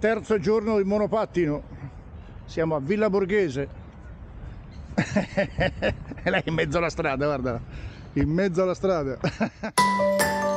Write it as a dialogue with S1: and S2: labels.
S1: terzo giorno di monopattino. Siamo a Villa Borghese. lei in mezzo alla strada, guarda. In mezzo alla strada.